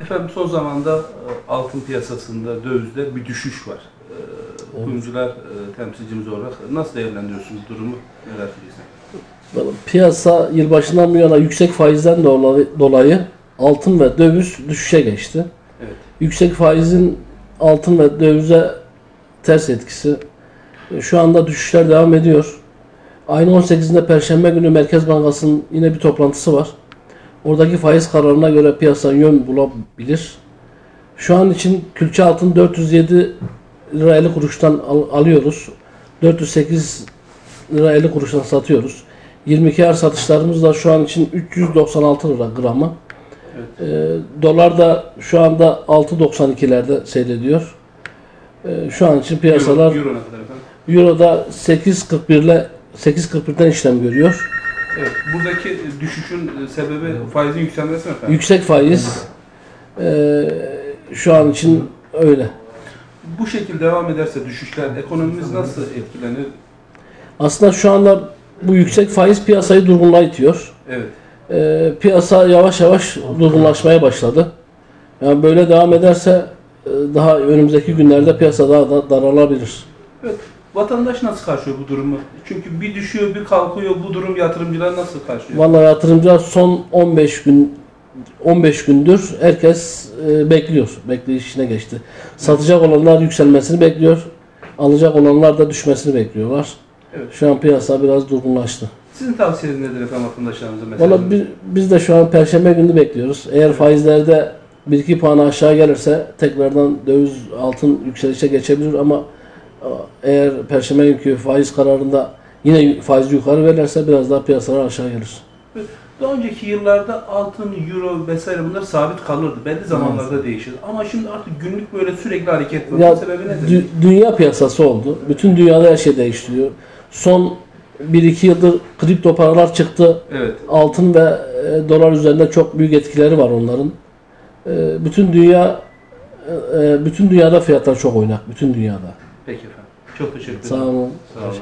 Efendim son zamanda e, altın piyasasında, dövizde bir düşüş var. E, Kuyumcular e, temsilcimiz olarak nasıl değerlendiriyorsunuz durumu? Neler söyleyeceksiniz? Piyasa yılbaşından bu yana yüksek faizden dolayı, altın ve döviz düşüşe geçti. Evet. Yüksek faizin altın ve dövize ters etkisi. E, Şu anda düşüşler devam ediyor. Ayın 18'inde Perşembe günü Merkez Bankası'nın yine bir toplantısı var. Oradaki faiz kararına göre piyasa yön bulabilir. Şu an için külçe altın 407 lira 50 kuruştan al- alıyoruz. 408 lira 50 kuruştan satıyoruz. 22 ar satışlarımız da şu an için 396 lira gramı. Evet. Ee, dolar da şu anda 6.92'lerde seyrediyor. Ee, şu an için piyasalar Euro, Euro? Euro'da 8.41 ile 8.41'den işlem görüyor. Evet. Buradaki e, düşüşün e, sebebi faizin yükselmesi mi efendim? Yüksek faiz ee, şu an için öyle. Bu şekilde devam ederse düşüşler ekonomimiz nasıl etkilenir? Aslında şu anda bu yüksek faiz piyasayı durgunluğa itiyor. Evet. Ee, piyasa yavaş yavaş durgunlaşmaya başladı. Yani böyle devam ederse e, daha önümüzdeki günlerde piyasa daha da daralabilir. Evet. Vatandaş nasıl karşılıyor bu durumu? Çünkü bir düşüyor, bir kalkıyor. Bu durum yatırımcılar nasıl karşılıyor? Vallahi yatırımcılar son 15 gün 15 gündür herkes e, bekliyor. Bekleyişine geçti. Satacak olanlar yükselmesini bekliyor. Alacak olanlar da düşmesini bekliyorlar. Evet. Şu an piyasa biraz durgunlaştı. Sizin tavsiyeniz nedir efendim vatandaşlarımıza mesela? Valla bi- biz de şu an perşembe günü bekliyoruz. Eğer faizlerde 1-2 puan aşağı gelirse tekrardan döviz altın yükselişe geçebilir ama eğer perşembe günkü faiz kararında yine faiz yukarı verirse biraz daha piyasalar aşağı gelir. Daha önceki yıllarda altın, euro vesaire bunlar sabit kalırdı. Belli zamanlarda değişir. Ama şimdi artık günlük böyle sürekli hareket var. Ya, sebebi nedir? dü- dünya piyasası oldu. Bütün dünyada her şey değiştiriyor. Son 1-2 yıldır kripto paralar çıktı. Evet. Altın ve e, dolar üzerinde çok büyük etkileri var onların. E, bütün dünya e, e, bütün dünyada fiyatlar çok oynak. Bütün dünyada. Peki efendim. Çok teşekkür ederim. Sağ olun. Sağ olun.